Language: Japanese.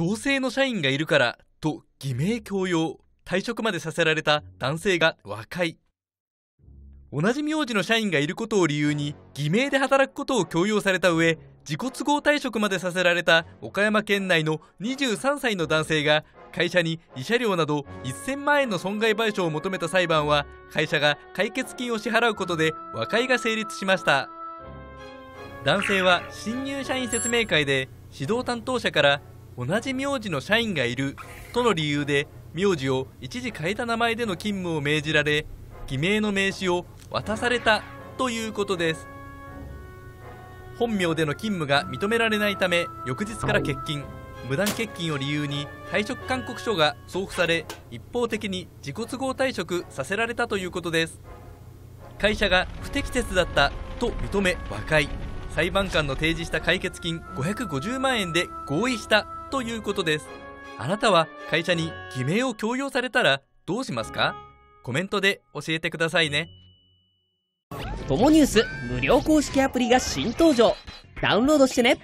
同性の社員がいるからと偽名強要退職までさせられた男性が若い。同じ名字の社員がいることを理由に偽名で働くことを強要された上自己都合退職までさせられた岡山県内の23歳の男性が会社に慰謝料など1000万円の損害賠償を求めた裁判は会社が解決金を支払うことで和解が成立しました。男性は新入社員説明会で指導担当者から同じ名字の社員がいるとの理由で名字を一時変えた名前での勤務を命じられ偽名の名刺を渡されたということです。本名での勤務が認められないため翌日から欠勤。無断欠勤を理由に退職勧告書が送付され一方的に自己都合退職させられたということです。会社が不適切だったと認め和解。裁判官の提示した解決金550万円で合意したということです。あなたは会社に偽名を強要されたらどうしますか？コメントで教えてくださいね。ともニュース無料公式アプリが新登場。ダウンロードしてね。